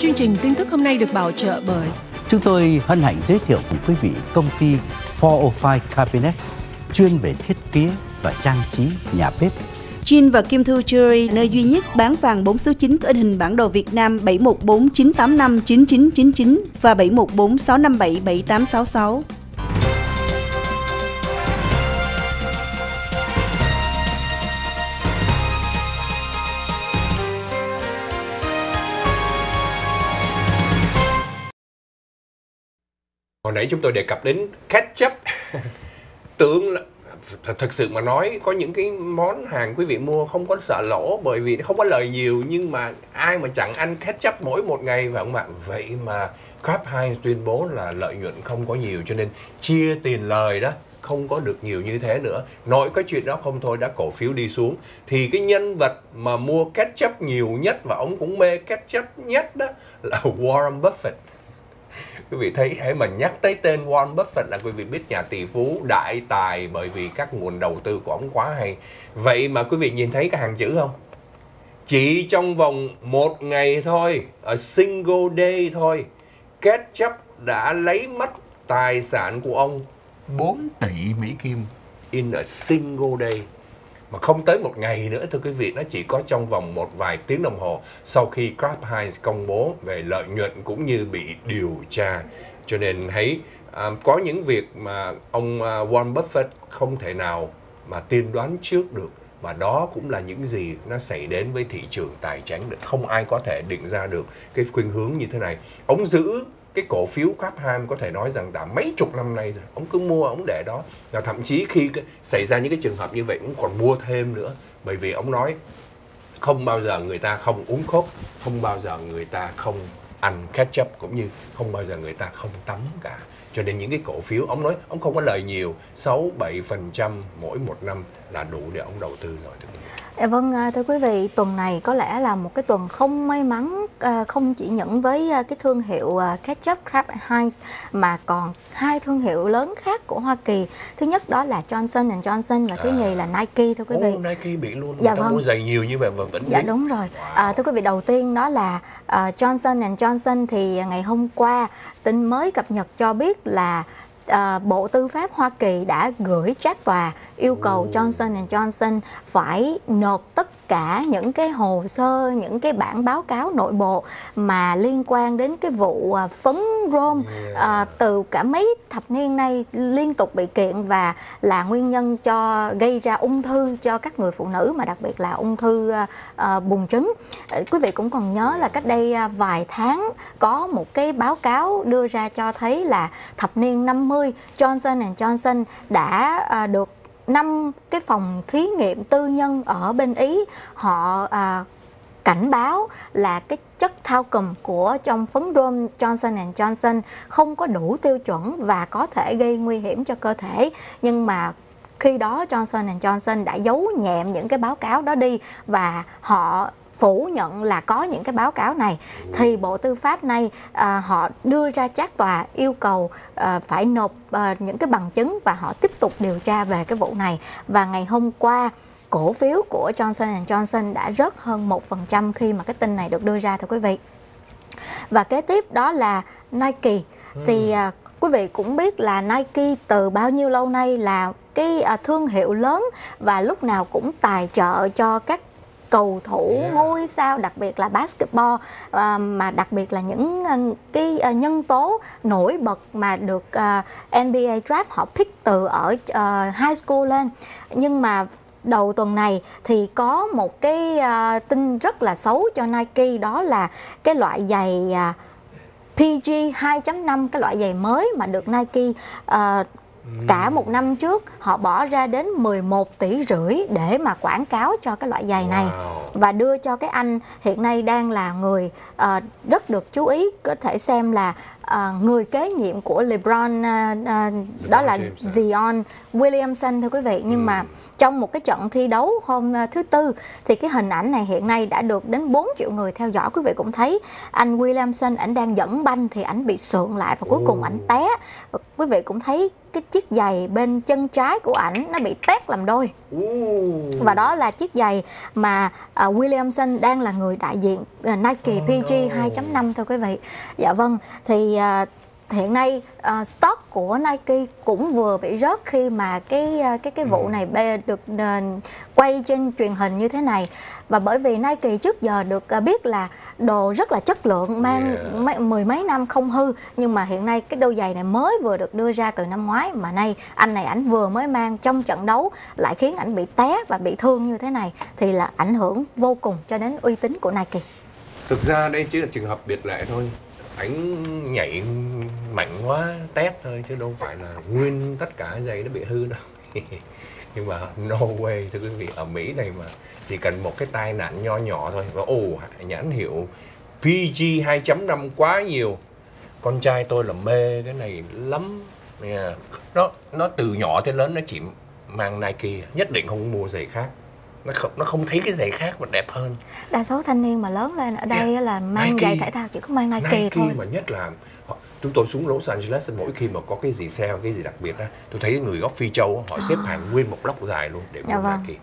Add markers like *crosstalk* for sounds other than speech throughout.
Chương trình tin tức hôm nay được bảo trợ bởi Chúng tôi hân hạnh giới thiệu cùng quý vị công ty 405 Cabinets chuyên về thiết kế và trang trí nhà bếp. Chin và Kim Thu Jewelry, nơi duy nhất bán vàng 4 số 9 có in hình bản đồ Việt Nam 714 985 9999 và 714 657 7866. Hồi nãy chúng tôi đề cập đến ketchup. Tưởng là thật, thực sự mà nói có những cái món hàng quý vị mua không có sợ lỗ bởi vì không có lời nhiều nhưng mà ai mà chẳng ăn ketchup mỗi một ngày phải không ạ? Vậy mà Kraft hai tuyên bố là lợi nhuận không có nhiều cho nên chia tiền lời đó không có được nhiều như thế nữa. Nội cái chuyện đó không thôi đã cổ phiếu đi xuống. Thì cái nhân vật mà mua ketchup nhiều nhất và ông cũng mê ketchup nhất đó là Warren Buffett quý vị thấy hãy mà nhắc tới tên Warren Buffett là quý vị biết nhà tỷ phú đại tài bởi vì các nguồn đầu tư của ông quá hay. Vậy mà quý vị nhìn thấy cái hàng chữ không? Chỉ trong vòng một ngày thôi ở single day thôi ketchup đã lấy mất tài sản của ông. 4 tỷ Mỹ Kim. In a single day mà không tới một ngày nữa thưa quý vị nó chỉ có trong vòng một vài tiếng đồng hồ sau khi Kraft Heinz công bố về lợi nhuận cũng như bị điều tra. Cho nên thấy à, có những việc mà ông à, Warren Buffett không thể nào mà tiên đoán trước được và đó cũng là những gì nó xảy đến với thị trường tài chính được không ai có thể định ra được cái khuynh hướng như thế này. Ông giữ cái cổ phiếu Capheim có thể nói rằng đã mấy chục năm nay rồi ông cứ mua ông để đó. Và thậm chí khi xảy ra những cái trường hợp như vậy cũng còn mua thêm nữa. Bởi vì ông nói không bao giờ người ta không uống khốc không bao giờ người ta không ăn ketchup cũng như không bao giờ người ta không tắm cả. Cho nên những cái cổ phiếu ông nói ông không có lời nhiều 6 7 phần trăm mỗi một năm là đủ để ông đầu tư rồi Dạ vâng, à, thưa quý vị, tuần này có lẽ là một cái tuần không may mắn không chỉ những với à, cái thương hiệu ketchup Kraft Heinz mà còn hai thương hiệu lớn khác của Hoa Kỳ. Thứ nhất đó là Johnson Johnson và thứ à. nhì là Nike thưa quý vị. Oh, Nike bị luôn. Dạ vâng. Mua giày nhiều như vậy mà vẫn Dạ đúng rồi. Wow. À, thưa quý vị, đầu tiên đó là uh, Johnson Johnson thì ngày hôm qua tin mới cập nhật cho biết là à, Bộ Tư pháp Hoa Kỳ đã gửi trác tòa yêu cầu Johnson Johnson phải nộp tất cả những cái hồ sơ những cái bản báo cáo nội bộ mà liên quan đến cái vụ à, phấn rôm à, từ cả mấy thập niên nay liên tục bị kiện và là nguyên nhân cho gây ra ung thư cho các người phụ nữ mà đặc biệt là ung thư à, à buồng trứng. À, quý vị cũng còn nhớ là cách đây à, vài tháng có một cái báo cáo đưa ra cho thấy là thập niên 50 Johnson Johnson đã à, được năm cái phòng thí nghiệm tư nhân ở bên Ý họ à, cảnh báo là cái chất thao cầm của trong phấn rôm Johnson Johnson không có đủ tiêu chuẩn và có thể gây nguy hiểm cho cơ thể. Nhưng mà khi đó Johnson Johnson đã giấu nhẹm những cái báo cáo đó đi và họ phủ nhận là có những cái báo cáo này thì Bộ Tư pháp này à, họ đưa ra trác tòa yêu cầu à, phải nộp à, những cái bằng chứng và họ tiếp tục điều tra về cái vụ này và ngày hôm qua cổ phiếu của Johnson Johnson đã rớt hơn 1% khi mà cái tin này được đưa ra thưa quý vị. Và kế tiếp đó là Nike. Thì à, quý vị cũng biết là Nike từ bao nhiêu lâu nay là cái à, thương hiệu lớn và lúc nào cũng tài trợ cho các cầu thủ yeah. ngôi sao đặc biệt là basketball uh, mà đặc biệt là những uh, cái uh, nhân tố nổi bật mà được uh, NBA draft họ pick từ ở uh, high school lên nhưng mà đầu tuần này thì có một cái uh, tin rất là xấu cho Nike đó là cái loại giày uh, PG 2.5 cái loại giày mới mà được Nike uh, Cả một năm trước họ bỏ ra đến 11 tỷ rưỡi để mà quảng cáo cho cái loại giày này. Wow. và đưa cho cái anh hiện nay đang là người uh, rất được chú ý có thể xem là uh, người kế nhiệm của LeBron uh, uh, đó là Zion Williamson thưa quý vị. Nhưng ừ. mà trong một cái trận thi đấu hôm uh, thứ tư thì cái hình ảnh này hiện nay đã được đến 4 triệu người theo dõi. Quý vị cũng thấy anh Williamson ảnh đang dẫn banh thì ảnh bị sượng lại và cuối cùng ảnh té. Quý vị cũng thấy cái chiếc giày bên chân trái của ảnh nó bị tét làm đôi Uh. và đó là chiếc giày mà à, Williamson đang là người đại diện à, Nike PG no. 2.5 thưa quý vị. Dạ vâng, thì à, hiện nay à, stock của Nike cũng vừa bị rớt khi mà cái à, cái cái vụ Ừ. này bê- được à, quay trên truyền hình như thế này và bởi vì Nike trước giờ được à, biết là đồ rất là chất lượng mang Yeah. mấy, mười mấy năm không hư nhưng mà hiện nay cái đôi giày này mới vừa được đưa ra từ năm ngoái mà nay anh này ảnh vừa mới mang trong trận đấu lại khiến ảnh bị té và bị thương như thế này thì là ảnh hưởng vô cùng cho đến uy tín của Nike. Thực ra đây chỉ là trường hợp biệt lệ thôi ảnh nhảy mạnh quá, tét thôi, chứ đâu phải là nguyên tất cả giày nó bị hư đâu. *laughs* Nhưng mà no way, thưa quý vị, Ở Mỹ này mà chỉ cần một cái tai nạn nho nhỏ thôi Và ồ, nhãn hiệu PG 2.5 quá nhiều. Con trai tôi là mê cái này lắm. Yeah. Nó nó từ nhỏ tới lớn nó chỉ mang Nike, Nhất định không mua giày khác nó không nó không thấy cái giày khác mà đẹp hơn Đa số thanh niên mà lớn lên ở đây á là mang Nike. giày thể thao chỉ có mang Nike, Nike thôi. mà nhất là chúng tôi xuống Los Angeles mỗi khi mà có cái gì sale cái gì đặc biệt á tôi thấy người gốc Phi Châu họ xếp hàng nguyên một block dài luôn để Dạ mua vâng. Nike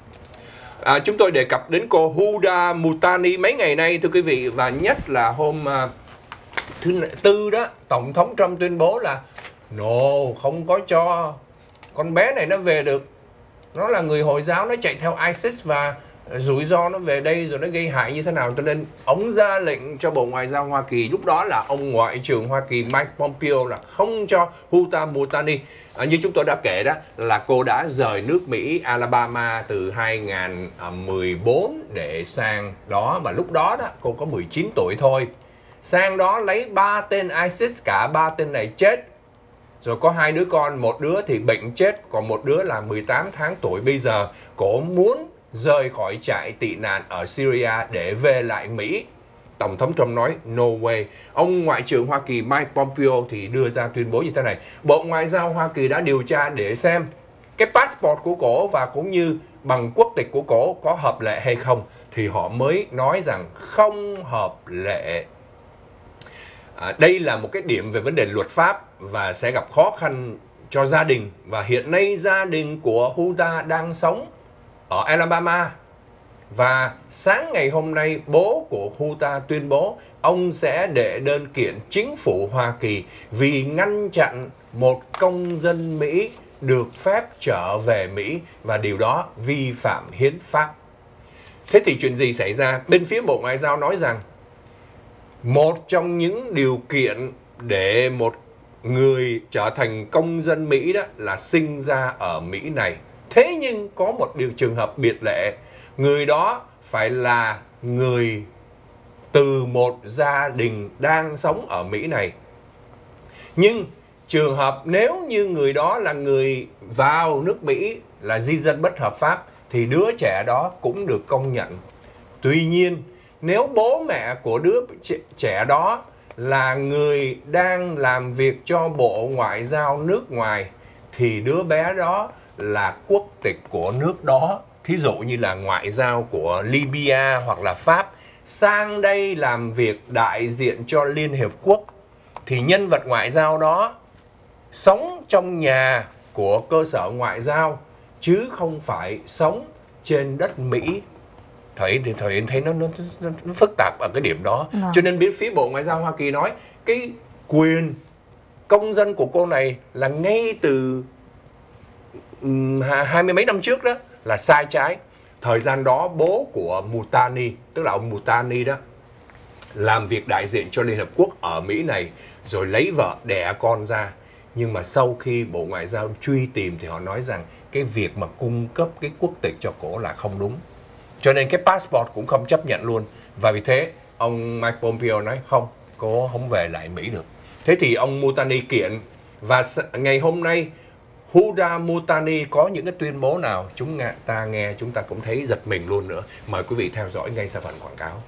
à, chúng tôi đề cập đến cô Huda Mutani mấy ngày nay thưa quý vị và nhất là hôm à, thứ tư đó tổng thống Trump tuyên bố là no không có cho con bé này nó về được nó là người hồi giáo nó chạy theo ISIS và rủi ro nó về đây rồi nó gây hại như thế nào. Cho nên ông ra lệnh cho bộ ngoại giao Hoa Kỳ lúc đó là ông ngoại trưởng Hoa Kỳ Mike Pompeo là không cho Huta Mutani. À, như chúng tôi đã kể đó là cô đã rời nước Mỹ Alabama từ 2014 để sang đó. Và lúc đó đó cô có 19 tuổi thôi. Sang đó lấy ba tên ISIS cả ba tên này chết rồi có hai đứa con, một đứa thì bệnh chết, còn một đứa là 18 tháng tuổi bây giờ. Cổ muốn rời khỏi trại tị nạn ở Syria để về lại Mỹ. Tổng thống Trump nói no way. Ông Ngoại trưởng Hoa Kỳ Mike Pompeo thì đưa ra tuyên bố như thế này. Bộ Ngoại giao Hoa Kỳ đã điều tra để xem cái passport của cổ và cũng như bằng quốc tịch của cổ có hợp lệ hay không. Thì họ mới nói rằng không hợp lệ. À, đây là một cái điểm về vấn đề luật pháp và sẽ gặp khó khăn cho gia đình và hiện nay gia đình của Huda đang sống ở Alabama và sáng ngày hôm nay bố của Huda tuyên bố ông sẽ đệ đơn kiện chính phủ Hoa Kỳ vì ngăn chặn một công dân Mỹ được phép trở về Mỹ và điều đó vi phạm hiến pháp. Thế thì chuyện gì xảy ra? Bên phía Bộ Ngoại giao nói rằng một trong những điều kiện để một người trở thành công dân Mỹ đó là sinh ra ở Mỹ này. Thế nhưng có một điều trường hợp biệt lệ, người đó phải là người từ một gia đình đang sống ở Mỹ này. Nhưng trường hợp nếu như người đó là người vào nước Mỹ là di dân bất hợp pháp thì đứa trẻ đó cũng được công nhận. Tuy nhiên, nếu bố mẹ của đứa trẻ- đó là người đang làm việc cho Bộ Ngoại giao nước ngoài, thì đứa bé đó là quốc tịch của nước đó. Thí dụ như là ngoại giao của Libya hoặc là Pháp, sang đây làm việc đại diện cho Liên Hiệp Quốc, thì nhân vật ngoại giao đó sống trong nhà của cơ sở ngoại giao, chứ không phải sống trên đất Mỹ thấy thì thấy thấy nó, nó nó nó phức tạp ở cái điểm đó. Vâng. cho nên bên phía bộ ngoại giao Hoa Kỳ nói cái quyền công dân của cô này là ngay từ hai mươi mấy năm trước đó là sai trái. Thời gian đó bố của Mutani tức là ông Mutani đó làm việc đại diện cho Liên Hợp Quốc ở Mỹ này rồi lấy vợ đẻ con ra. Nhưng mà sau khi Bộ Ngoại giao truy tìm thì họ nói rằng cái việc mà cung cấp cái quốc tịch cho cổ là không đúng cho nên cái passport cũng không chấp nhận luôn. Và vì thế, ông Mike Pompeo nói, không, cô không về lại Mỹ được. Thế thì ông Mutani kiện. Và ngày hôm nay, Huda Mutani có những cái tuyên bố nào? Chúng ta nghe, chúng ta cũng thấy giật mình luôn nữa. Mời quý vị theo dõi ngay sau phần quảng cáo.